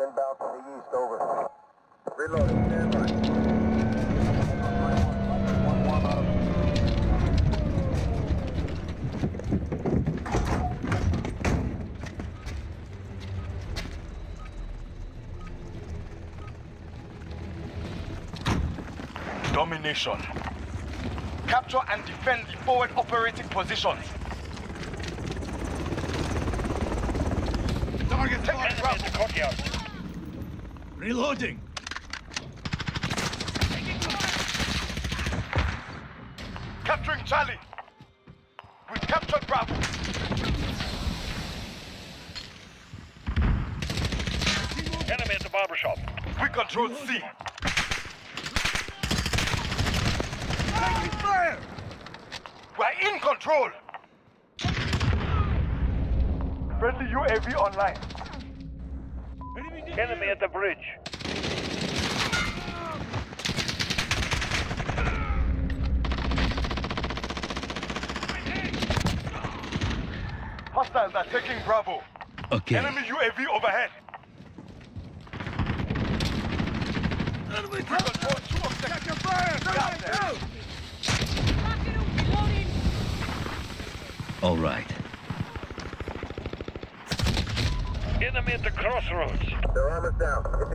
inbound from the east, over. Reloading, stand by. Domination. Capture and defend the forward operating positions. Target taking Bravo. Reloading. Capturing Charlie. We've captured Bravo. Enemy at the barber shop. We control C. Taking fire! We're in control. Friendly UAV online. Enemy at the bridge. Hostiles are taking Bravo. Okay. Enemy UAV overhead. Enemy We control two objectives. Got them. All right. Enemy at the crossroads. Their armor's down.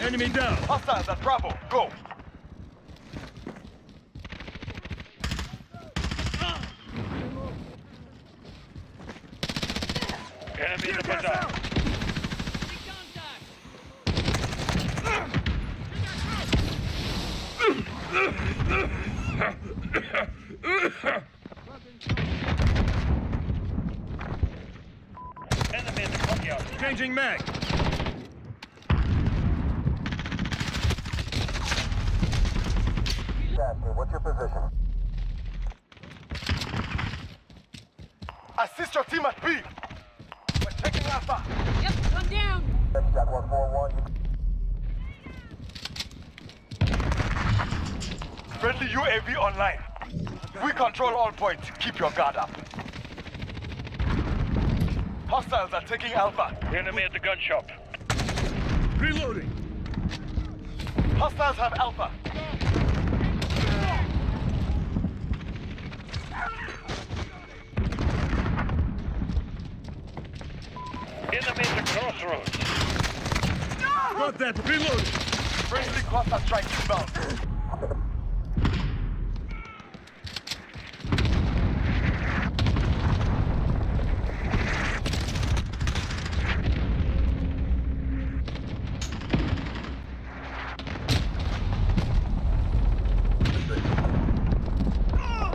Enemy down. Hostiles at Bravo. Go. Enemy in the bazaar. Enemy in the courtyard. Changing mag. Jasper, what's your position? Assist your team at B. We're taking Alpha. Yep, come down. Got 141. Friendly UAV online. We control all points. Keep your guard up. Hostiles are taking Alpha. Enemy at the gun shop. Reloading. Hostiles have Alpha. Enemy at the crossroads. Got that. Reloading. Friendly cluster strike inbound.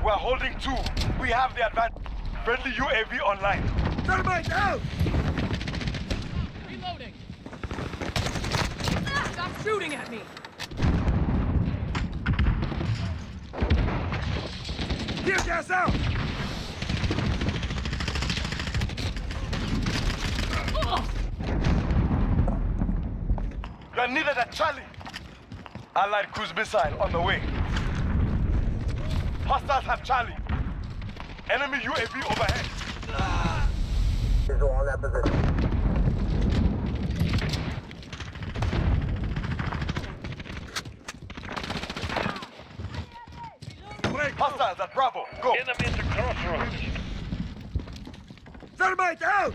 We're holding two. We have the advantage. Friendly UAV online. Dynamite out! Reloading. Stop shooting at me. Tear gas out! Ugh. You're needed at Charlie. Allied cruise missile on the way. Hostiles have Charlie. Enemy UAV overhead. Visual on that position. Break! Hostiles at Bravo. Go. Enemy at the crossroads. Dynamite out!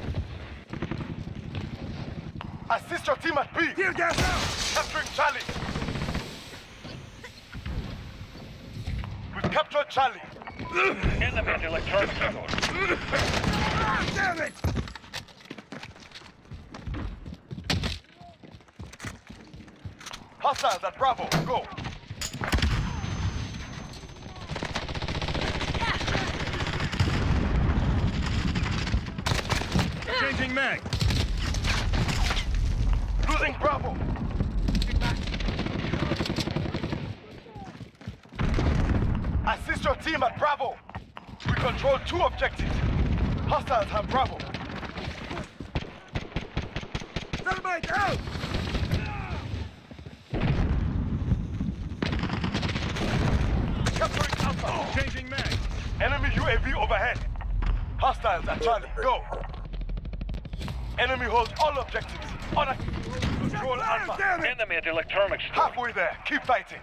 Assist your team at B. Tear gas out! Capturing Charlie. We've captured Charlie. Enemy at the electronics store. Ah, damn it! Hostiles at Bravo. Go. Changing mag. Losing Bravo. Assist your team at Bravo. We control two objectives. Hostiles have Bravo. Dynamite out! Capturing Alpha. Changing mag. Enemy UAV overhead. Hostiles at Charlie, go! Enemy holds all objectives. On a control Fire, Alpha. Enemy at the electronics store. Halfway there. Keep fighting.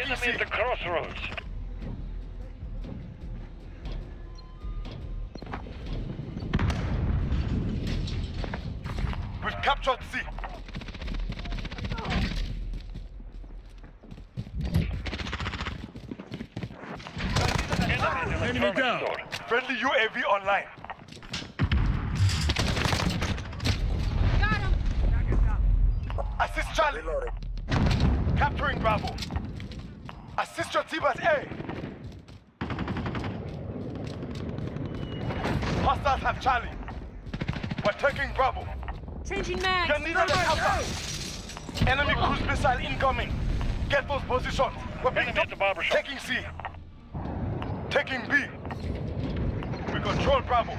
Enemy C. at the crossroads. We've captured C. Enemy at the Enemy electronics down. Friendly UAV online. Got him! Assist Charlie. Capturing Bravo. Assist your team at A. Hostiles have Charlie. We're taking Bravo. Changing mags! You're needed at Alpha. Enemy cruise missile incoming. Get those positions. We're being Enemy at the barber shop. Taking C. Taking B. We control Bravo.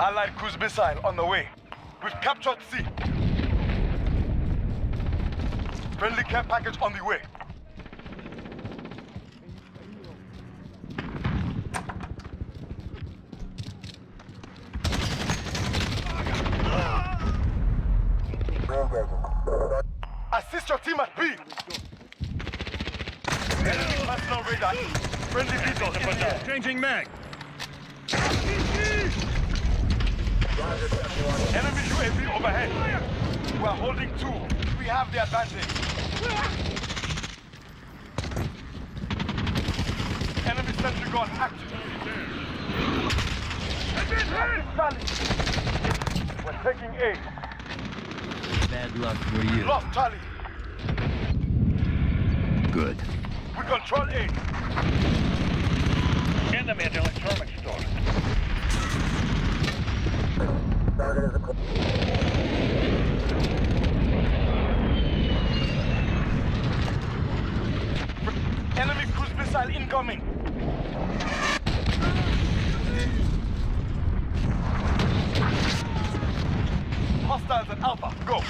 Allied cruise missile on the way. We've captured C. Friendly care package on the way. Re-engaging. Assist your team at B. Enemy personal radar. Friendly vehicles in the air. Changing mag. Enemy UAV overhead. We're holding two. We have the advantage. Enemy sentry gun active. We're taking A. Bad luck for you. Lost Charlie. Good. We control A. Enemy cruise missile incoming. Hostiles at Alpha, go.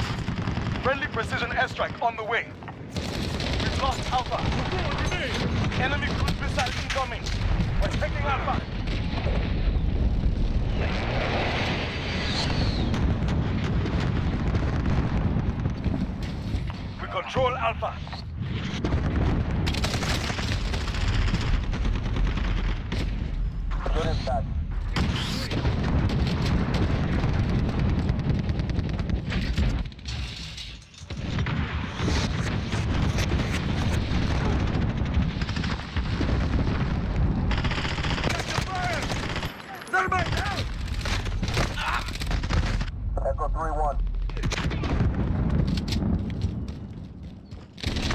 Friendly precision airstrike on the way. We've lost Alpha. Enemy cruise missile incoming. We're taking Alpha. We control Alpha. good impact. Thermite out! Echo 3-1.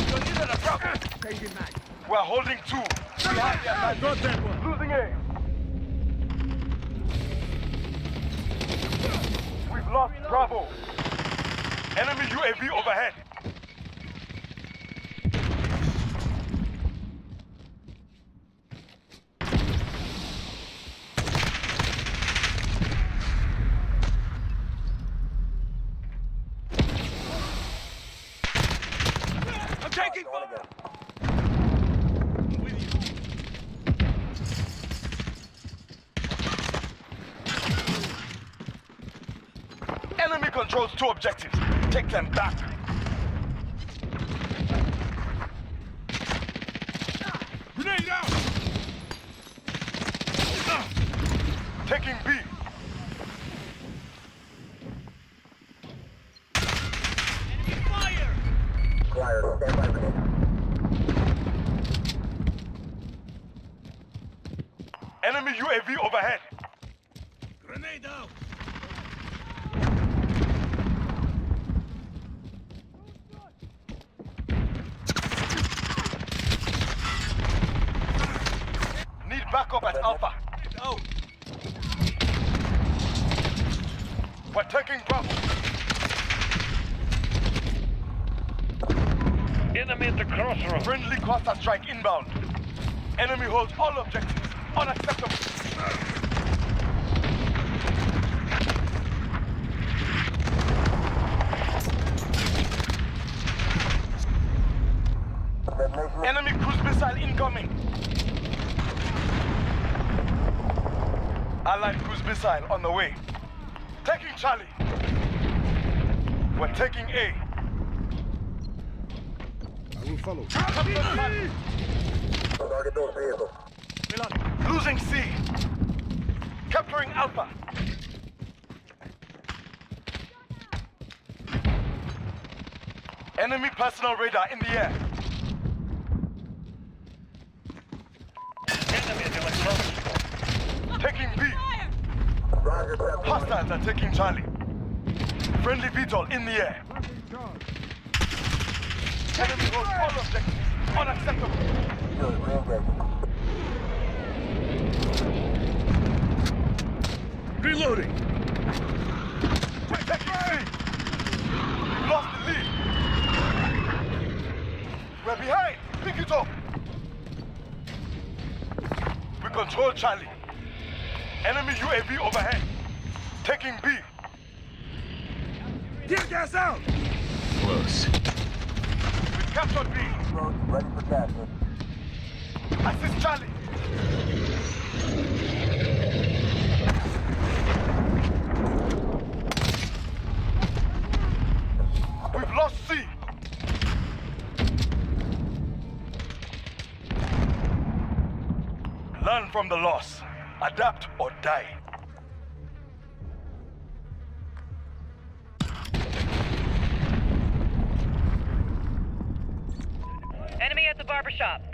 You're needed at Bravo. We're holding two. We have the advantage. Got that one. Losing A. We've lost Bravo. Enemy UAV overhead. I'm taking Going again. Enemy controls two objectives. Take them back. Grenade out! Taking B. Flyer, stand by for Enemy UAV overhead. Grenade out! Need backup at Alpha. Out! We're taking Bravo. Enemy at the crossroads. Friendly cluster strike inbound. Enemy holds all objectives. Unacceptable. Missile on the way. Taking Charlie. We're taking A. I will follow. Charlie. Target those vehicles. Losing C. Capturing Alpha. Enemy personal radar in the air. Enemy at the electronics store. Taking B. Roger, that Hostiles are taking Charlie. Friendly VTOL in the air. Enemy holds all objectives. Unacceptable. Reloading. Taking C. Lost the lead. We're behind. Pick it up. We control Charlie. Enemy UAV overhead. Taking B. Tear gas out. Close. We've captured B. Roads ready for capture. Assist Charlie. We've lost C. Learn from the loss. Adapt or die. Enemy at the barber shop.